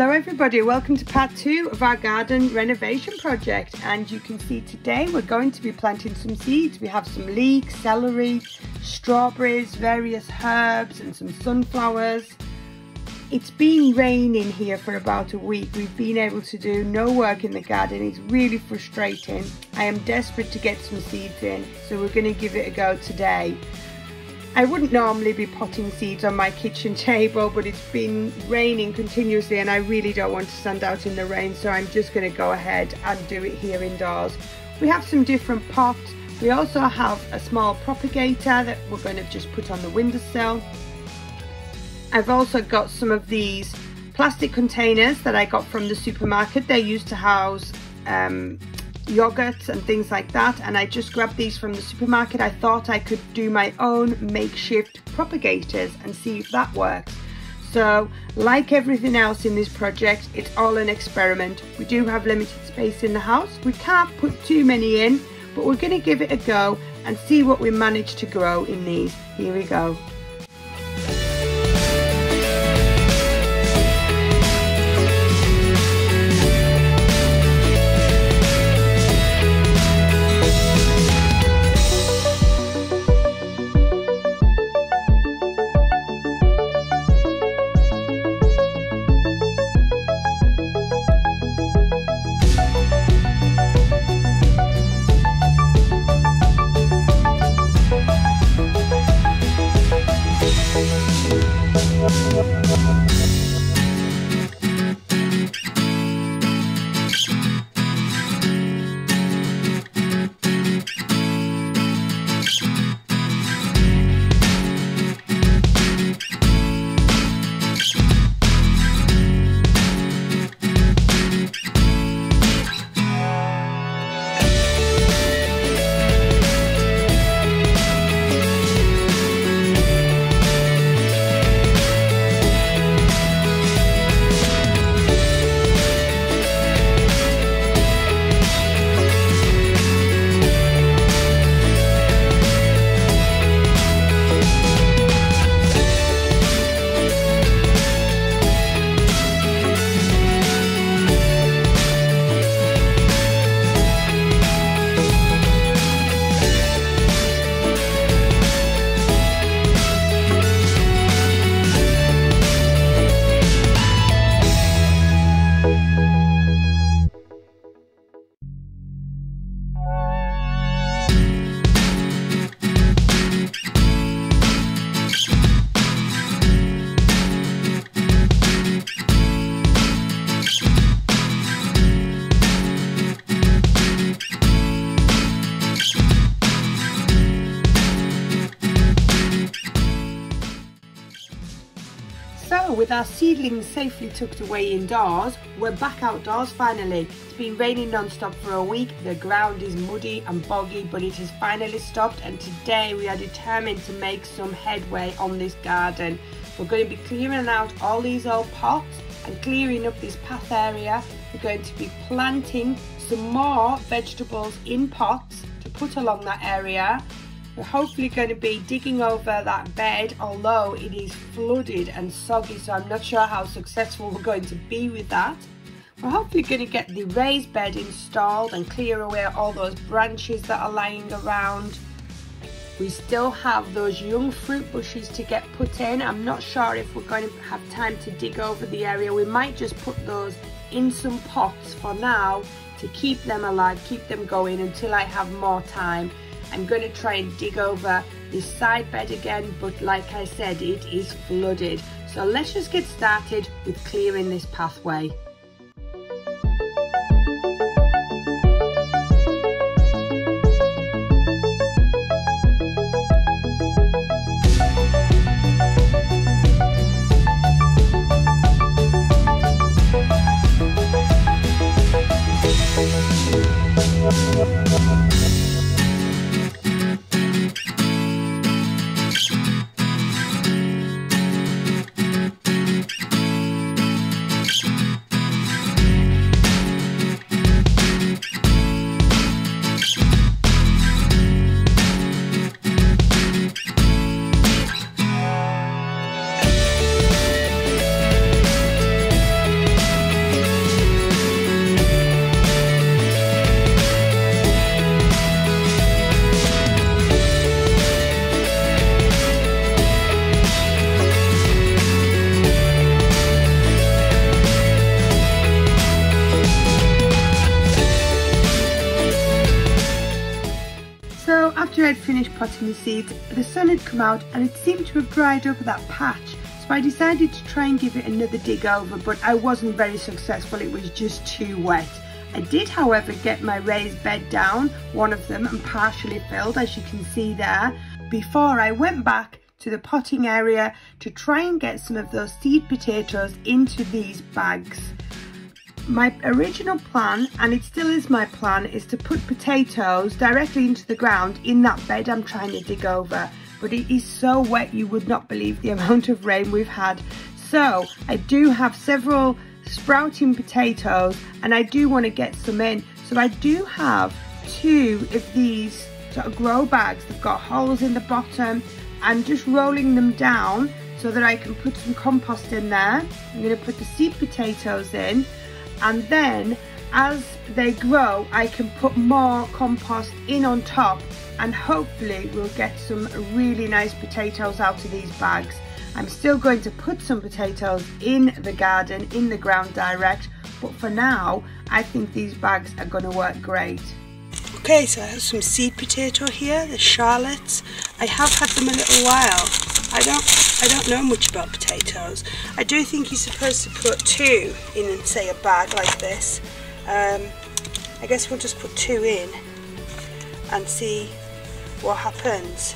Hello everybody, welcome to part two of our garden renovation project and you can see today we're going to be planting some seeds. We have some leeks, celery, strawberries, various herbs and some sunflowers. It's been raining here for about a week. We've been able to do no work in the garden. It's really frustrating. I am desperate to get some seeds in so we're going to give it a go today. I wouldn't normally be potting seeds on my kitchen table, but it's been raining continuously and I really don't want to stand out in the rain, so I'm just going to go ahead and do it here indoors. We have some different pots. We also have a small propagator that we're going to just put on the windowsill. I've also got some of these plastic containers that I got from the supermarket. They're used to house um, yogurts and things like that and I just grabbed these from the supermarket. I thought I could do my own makeshift propagators and see if that works. So like everything else in this project, it's all an experiment. We do have limited space in the house. We can't put too many in, but we're gonna give it a go and see what we manage to grow in these. Here we go. Our seedlings safely tucked away indoors, we're back outdoors finally. It's been raining non-stop for a week, the ground is muddy and boggy but it has finally stopped and today we are determined to make some headway on this garden. We're going to be clearing out all these old pots and clearing up this path area. We're going to be planting some more vegetables in pots to put along that area we're hopefully going to be digging over that bed, although it is flooded and soggy, so I'm not sure how successful we're going to be with that. We're hopefully going to get the raised bed installed and clear away all those branches that are lying around. We still have those young fruit bushes to get put in. I'm not sure if we're going to have time to dig over the area. We might just put those in some pots for now to keep them alive, keep them going until I have more time. I'm going to try and dig over this side bed again, but like I said, it is flooded. So let's just get started with clearing this pathway. I'd finished potting the seeds, the sun had come out and it seemed to have dried up that patch. So I decided to try and give it another dig over, but I wasn't very successful. It was just too wet. I did, however, get my raised bed down, one of them, and partially filled, as you can see there, before I went back to the potting area to try and get some of those seed potatoes into these bags. My original plan, and it still is my plan, is to put potatoes directly into the ground in that bed I'm trying to dig over. But it is so wet you would not believe the amount of rain we've had. So I do have several sprouting potatoes and I do want to get some in. So I do have two of these sort of grow bags. They've got holes in the bottom. I'm just rolling them down so that I can put some compost in there. I'm going to put the seed potatoes in and then as they grow I can put more compost in on top and hopefully we'll get some really nice potatoes out of these bags. I'm still going to put some potatoes in the garden, in the ground direct, but for now, I think these bags are going to work great. Okay, so I have some seed potato here, the Charlottes. I have had them a little while. I don't, I don't know much about potatoes. I do think you're supposed to put two in, and say, a bag like this. Um, I guess we'll just put two in and see what happens.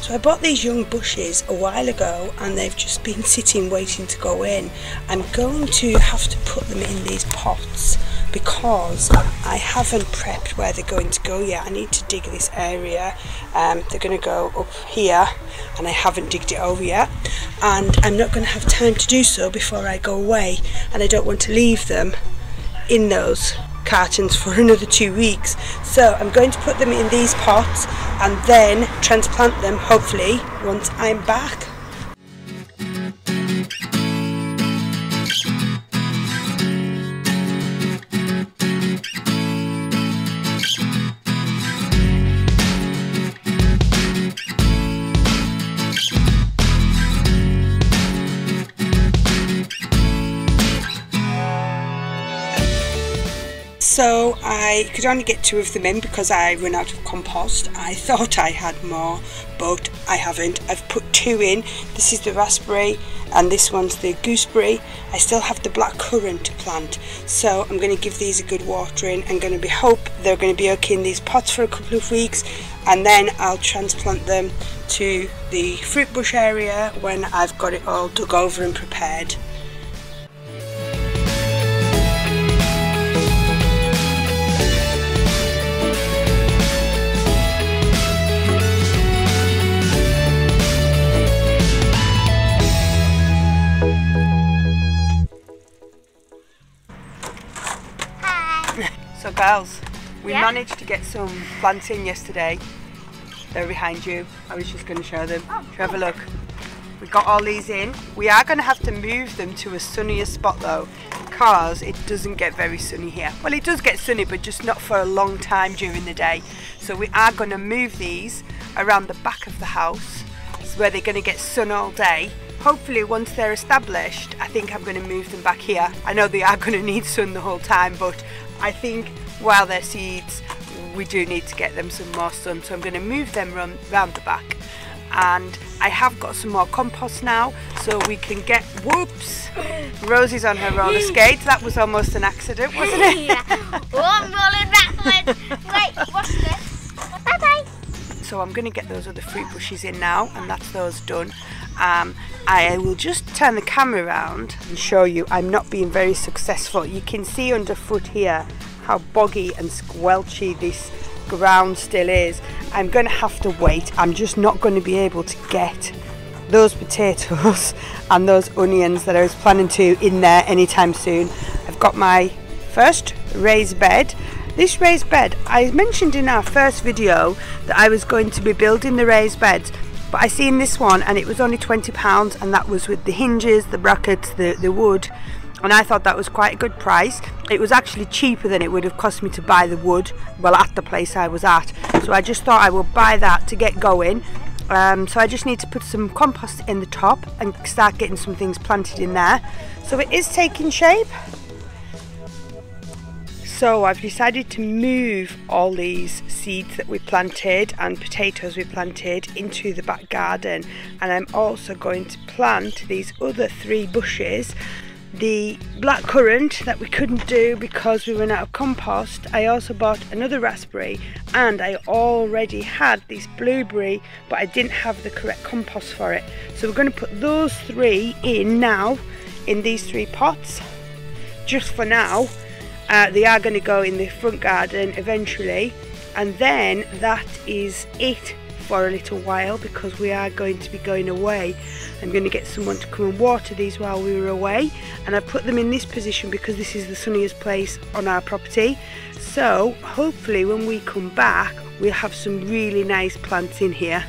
So I bought these young bushes a while ago and they've just been sitting waiting to go in. I'm going to have to put them in these pots because I haven't prepped where they're going to go yet. I need to dig this area. Um, they're going to go up here and I haven't digged it over yet. And I'm not going to have time to do so before I go away and I don't want to leave them in those cartons for another two weeks. So I'm going to put them in these pots and then transplant them hopefully once I'm back. So I could only get two of them in because I ran out of compost. I thought I had more, but I haven't. I've put two in. This is the raspberry and this one's the gooseberry. I still have the black currant to plant, so I'm going to give these a good watering. I'm going to be hope they're going to be okay in these pots for a couple of weeks, and then I'll transplant them to the fruit bush area when I've got it all dug over and prepared. Girls, we yeah. managed to get some plants in yesterday. They're behind you. I was just going to show them. Oh, have a look. We got all these in. We are going to have to move them to a sunnier spot though because it doesn't get very sunny here. Well, it does get sunny, but just not for a long time during the day. So we are going to move these around the back of the house where they're going to get sun all day. Hopefully once they're established, I think I'm going to move them back here. I know they are going to need sun the whole time, but I think while they're seeds we do need to get them some more sun so I'm going to move them run, round the back. And I have got some more compost now so we can get whoops Rosie's on her roller skates. That was almost an accident wasn't it? Yeah. Oh, I'm rolling backwards. Wait what's this. Bye bye so I'm going to get those other fruit bushes in now and that's those done um, I will just turn the camera around and show you I'm not being very successful you can see underfoot here how boggy and squelchy this ground still is. I'm going to have to wait. I'm just not going to be able to get those potatoes and those onions that I was planning to in there anytime soon. I've got my first raised bed. This raised bed, I mentioned in our first video that I was going to be building the raised beds but I seen this one and it was only £20 and that was with the hinges, the brackets, the, the wood and I thought that was quite a good price. It was actually cheaper than it would have cost me to buy the wood, well at the place I was at. So I just thought I would buy that to get going. Um, so I just need to put some compost in the top and start getting some things planted in there. So it is taking shape. So I've decided to move all these seeds that we planted and potatoes we planted into the back garden. And I'm also going to plant these other three bushes. The black currant that we couldn't do because we ran out of compost I also bought another raspberry and I already had this blueberry but I didn't have the correct compost for it. So we're going to put those three in now in these three pots just for now uh, they are going to go in the front garden eventually and then that is it for a little while because we are going to be going away. I'm going to get someone to come and water these while we were away and I've put them in this position because this is the sunniest place on our property so hopefully when we come back we'll have some really nice plants in here.